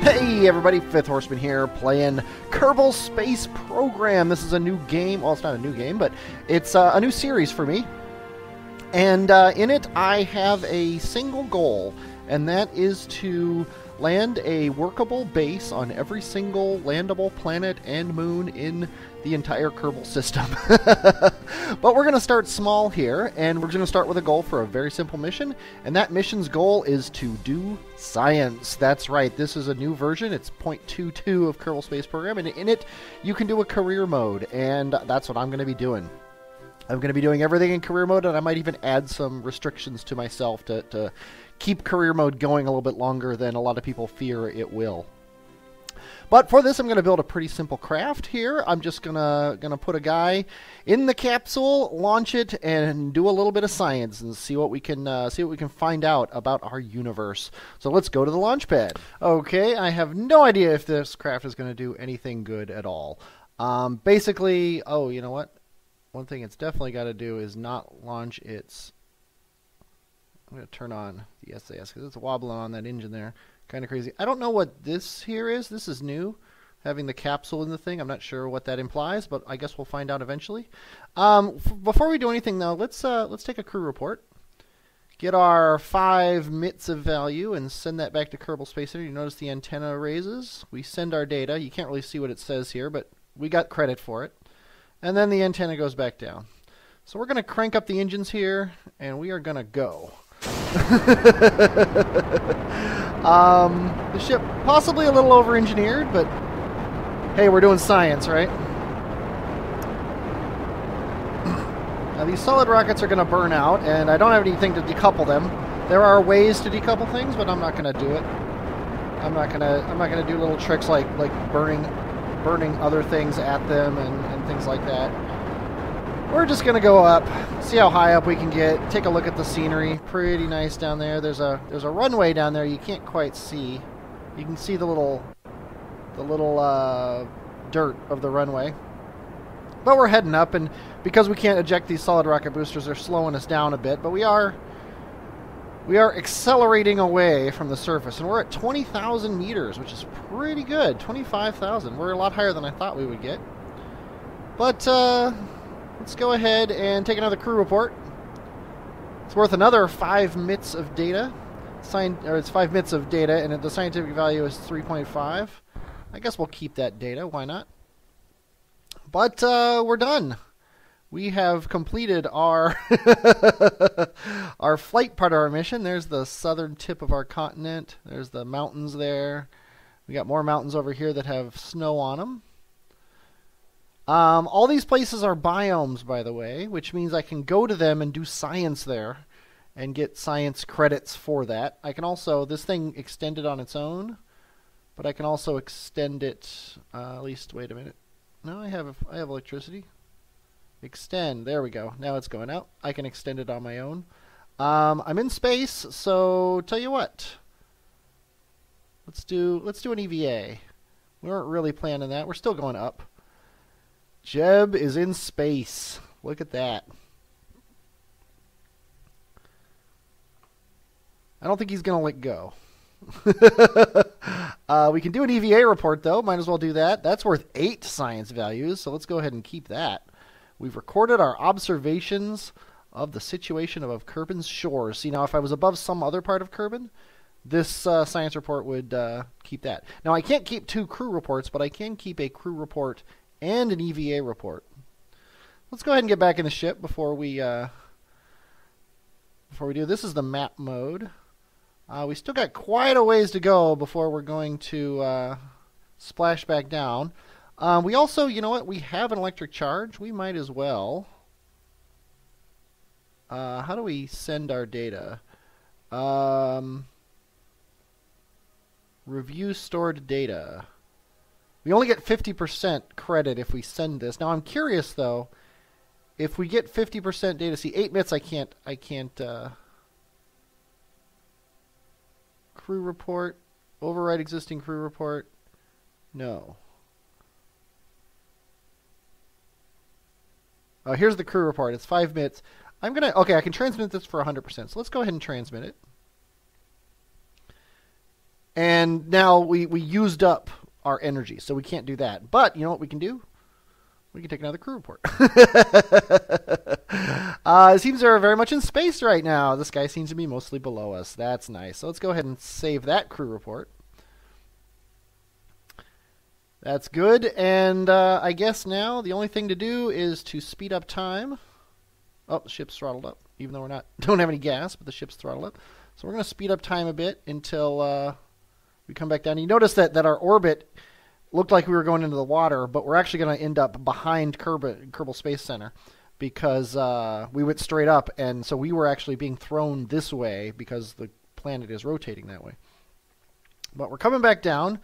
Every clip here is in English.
Hey everybody, Fifth Horseman here, playing Kerbal Space Program. This is a new game. Well, it's not a new game, but it's uh, a new series for me. And uh, in it, I have a single goal, and that is to land a workable base on every single landable planet and moon in the entire Kerbal system. but we're going to start small here, and we're going to start with a goal for a very simple mission, and that mission's goal is to do science. That's right, this is a new version. It's 0.22 of Kerbal Space Program, and in it, you can do a career mode, and that's what I'm going to be doing. I'm going to be doing everything in career mode, and I might even add some restrictions to myself to, to keep career mode going a little bit longer than a lot of people fear it will. But for this, I'm going to build a pretty simple craft here. I'm just gonna gonna put a guy in the capsule, launch it, and do a little bit of science and see what we can uh, see what we can find out about our universe. So let's go to the launch pad. Okay, I have no idea if this craft is going to do anything good at all. Um, basically, oh, you know what? One thing it's definitely got to do is not launch its. I'm going to turn on the SAS because it's wobbling on that engine there kind of crazy. I don't know what this here is. This is new, having the capsule in the thing. I'm not sure what that implies, but I guess we'll find out eventually. Um, before we do anything, though, let's uh, let's take a crew report. Get our five MITs of value and send that back to Kerbal Space Center. You notice the antenna raises. We send our data. You can't really see what it says here, but we got credit for it. And then the antenna goes back down. So we're going to crank up the engines here, and we are going to go. um, the ship possibly a little over-engineered, but hey, we're doing science, right? now these solid rockets are going to burn out, and I don't have anything to decouple them. There are ways to decouple things, but I'm not going to do it. I'm not gonna. I'm not gonna do little tricks like like burning, burning other things at them and, and things like that. We're just gonna go up, see how high up we can get, take a look at the scenery. Pretty nice down there. There's a there's a runway down there you can't quite see. You can see the little the little uh, dirt of the runway. But we're heading up, and because we can't eject these solid rocket boosters, they're slowing us down a bit. But we are we are accelerating away from the surface, and we're at 20,000 meters, which is pretty good. 25,000. We're a lot higher than I thought we would get. But uh, Let's go ahead and take another crew report. It's worth another five MITs of data. Sign, or it's five MITs of data, and the scientific value is 3.5. I guess we'll keep that data. Why not? But uh, we're done. We have completed our our flight part of our mission. There's the southern tip of our continent. There's the mountains there. We got more mountains over here that have snow on them. Um, all these places are biomes, by the way, which means I can go to them and do science there and get science credits for that. I can also, this thing extended on its own, but I can also extend it, uh, at least, wait a minute. No, I have, I have electricity. Extend, there we go. Now it's going out. I can extend it on my own. Um, I'm in space, so tell you what. Let's do, let's do an EVA. We weren't really planning that. We're still going up. Jeb is in space. Look at that. I don't think he's going to let go. uh, we can do an EVA report, though. Might as well do that. That's worth eight science values, so let's go ahead and keep that. We've recorded our observations of the situation above Kerbin's shores. See, now if I was above some other part of Kerbin, this uh, science report would uh, keep that. Now, I can't keep two crew reports, but I can keep a crew report and an EVA report. Let's go ahead and get back in the ship before we uh, before we do. This is the map mode. Uh, we still got quite a ways to go before we're going to uh, splash back down. Um, we also, you know what? We have an electric charge. We might as well. Uh, how do we send our data? Um, review stored data. We only get 50% credit if we send this. Now I'm curious though, if we get 50% data, see 8 bits I can't, I can't, uh, crew report, override existing crew report, no. Oh, here's the crew report. It's 5 bits. I'm going to, okay, I can transmit this for 100%. So let's go ahead and transmit it. and now we we used up our energy, so we can't do that. But you know what we can do? We can take another crew report. uh, it seems they're very much in space right now. This guy seems to be mostly below us. That's nice. So let's go ahead and save that crew report. That's good. And uh, I guess now the only thing to do is to speed up time. Oh, the ship's throttled up, even though we're not don't have any gas, but the ship's throttled up. So we're going to speed up time a bit until uh, we come back down. You notice that, that our orbit looked like we were going into the water, but we're actually going to end up behind Kerbal, Kerbal Space Center because uh, we went straight up, and so we were actually being thrown this way because the planet is rotating that way. But we're coming back down.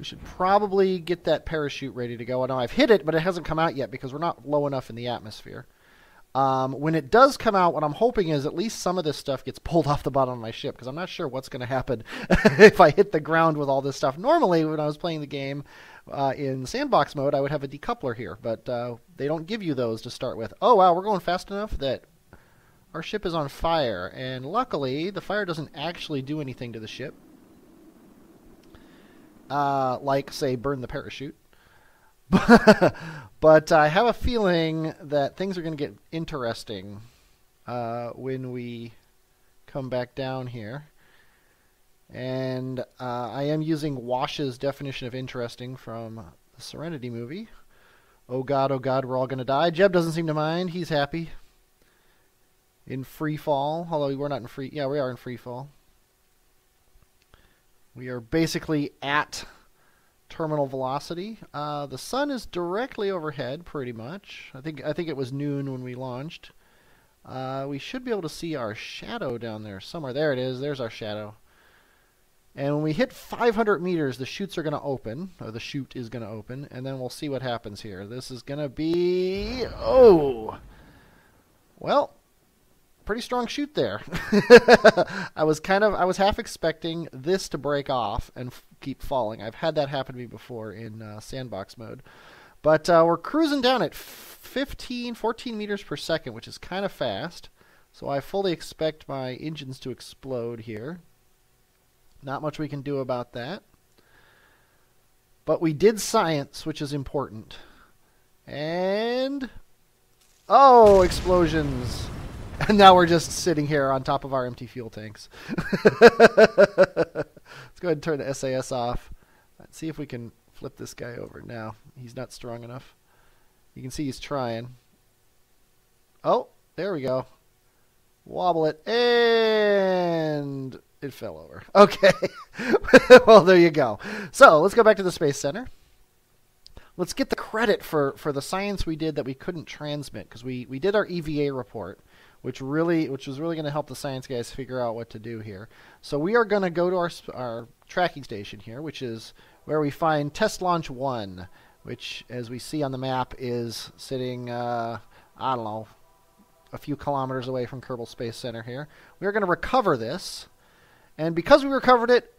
We should probably get that parachute ready to go. I know I've hit it, but it hasn't come out yet because we're not low enough in the atmosphere. Um, when it does come out, what I'm hoping is at least some of this stuff gets pulled off the bottom of my ship because I'm not sure what's going to happen if I hit the ground with all this stuff. Normally, when I was playing the game uh, in sandbox mode, I would have a decoupler here, but uh, they don't give you those to start with. Oh wow, we're going fast enough that our ship is on fire, and luckily the fire doesn't actually do anything to the ship, uh, like say burn the parachute. but I have a feeling that things are going to get interesting uh, when we come back down here. And uh, I am using Wash's definition of interesting from the Serenity movie. Oh God, oh God, we're all going to die. Jeb doesn't seem to mind. He's happy. In free fall, although we're not in free. Yeah, we are in free fall. We are basically at terminal velocity. Uh, the sun is directly overhead, pretty much. I think I think it was noon when we launched. Uh, we should be able to see our shadow down there somewhere. There it is. There's our shadow. And when we hit 500 meters, the chutes are going to open, or the chute is going to open, and then we'll see what happens here. This is going to be... Oh! Well, pretty strong chute there. I was kind of I was half expecting this to break off and f- keep falling. I've had that happen to me before in uh, sandbox mode. But uh, we're cruising down at 15, 14 meters per second, which is kind of fast. So I fully expect my engines to explode here. Not much we can do about that. But we did science, which is important. And. Oh, explosions! And now we're just sitting here on top of our empty fuel tanks. Let's go ahead and turn the SAS off. Let's see if we can flip this guy over now. He's not strong enough. You can see he's trying. Oh, there we go. Wobble it, and it fell over. Okay. well, there you go. So let's go back to the Space Center. Let's get the credit for, for the science we did that we couldn't transmit because we, we did our EVA report which really which was really going to help the science guys figure out what to do here. So we are going to go to our our tracking station here, which is where we find test launch one, which as we see on the map is sitting uh, I don't know a few kilometers away from Kerbal Space Center here. We are going to recover this, and because we recovered it,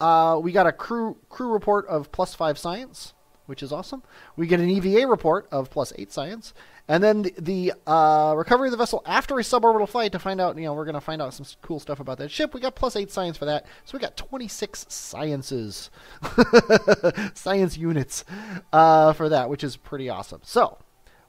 uh, we got a crew crew report of plus five science which is awesome. We get an EVA report of plus eight science, and then the, the uh, recovery of the vessel after a suborbital flight to find out. You know, we're going to find out some cool stuff about that ship. We got plus eight science for that, so we got twenty six sciences, science units uh, for that, which is pretty awesome. So.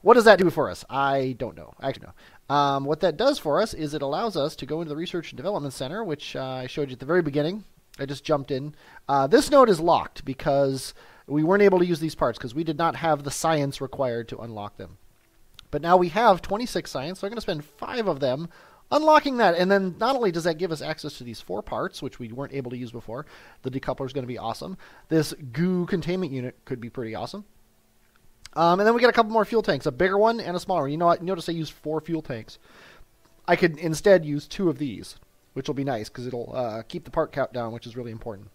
What does that do for us? I don't know. I actually, no. Um, what that does for us is it allows us to go into the Research and Development Center, which uh, I showed you at the very beginning. I just jumped in. Uh, this node is locked because we weren't able to use these parts because we did not have the science required to unlock them. But now we have 26 science, so I'm going to spend five of them unlocking that. And then not only does that give us access to these four parts, which we weren't able to use before, the decoupler is going to be awesome. This goo containment unit could be pretty awesome. Um, and then we get a couple more fuel tanks, a bigger one and a smaller one. You know what? Notice I used four fuel tanks. I could instead use two of these, which will be nice because it'll uh, keep the part count down, which is really important.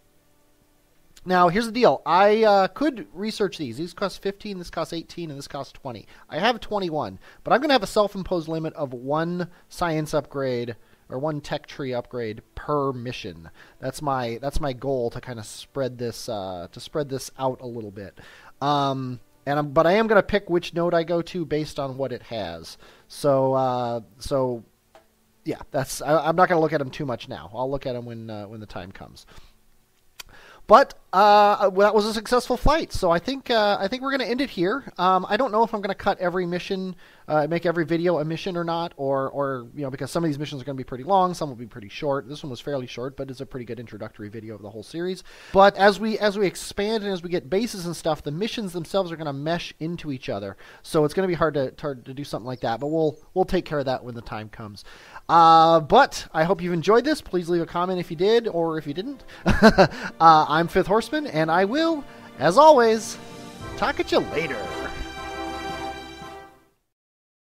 Now, here's the deal. I uh, could research these. These cost 15, this costs 18, and this costs 20. I have 21, but I'm going to have a self-imposed limit of one science upgrade or one tech tree upgrade per mission. That's my that's my goal to kind of spread this uh, to spread this out a little bit. Um, and I'm, but I am going to pick which node I go to based on what it has. So uh, so yeah, that's I, am not going to look at them too much now. I'll look at them when uh, when the time comes. But uh, that was a successful fight, so I think uh, I think we're going to end it here. Um, I don't know if I'm going to cut every mission, uh, make every video a mission or not, or or you know because some of these missions are going to be pretty long, some will be pretty short. This one was fairly short, but it's a pretty good introductory video of the whole series. But as we as we expand and as we get bases and stuff, the missions themselves are going to mesh into each other, so it's going to be hard to hard to do something like that. But we'll we'll take care of that when the time comes. Uh, but I hope you've enjoyed this. Please leave a comment if you did or if you didn't. uh, I'm Fifth Horseman, and I will, as always, talk at you later.